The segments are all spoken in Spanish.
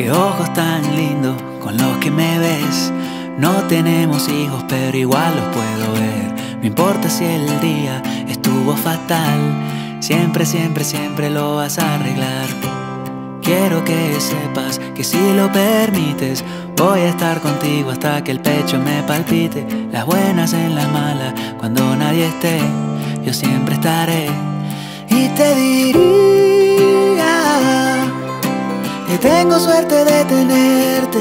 Qué ojos tan lindos con los que me ves. No tenemos hijos, pero igual los puedo ver. No importa si el día estuvo fatal, siempre, siempre, siempre lo vas a arreglar. Quiero que sepas que si lo permites, voy a estar contigo hasta que el pecho me palpite. Las buenas en las malas, cuando nadie esté, yo siempre estaré. Tengo suerte de tenerte,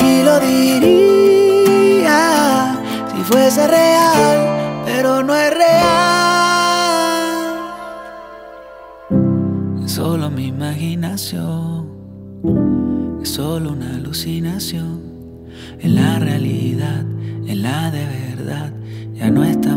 y lo diría si fuese real, pero no es real. Es solo mi imaginación, es solo una alucinación. En la realidad, en la de verdad, ya no estamos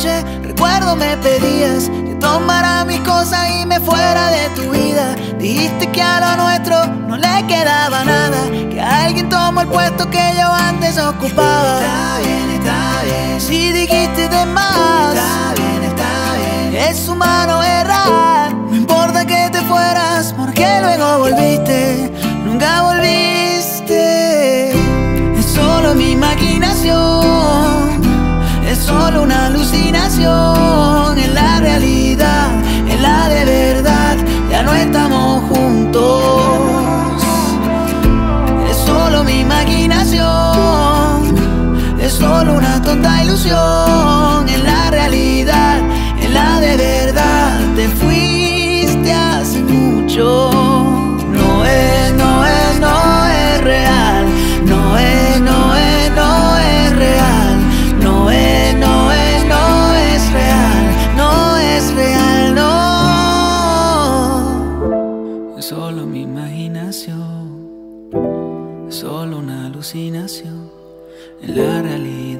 noche, recuerdo me pedías que tomara mis cosas y me fuera de tu vida. Dijiste que a lo nuestro no le quedaba nada, que alguien tomó el puesto que yo antes ocupaba. Está bien, está bien. Si dijiste de más, está bien, está bien. Es humano solo una alucinación. En la realidad, solo una alucinación. En la realidad,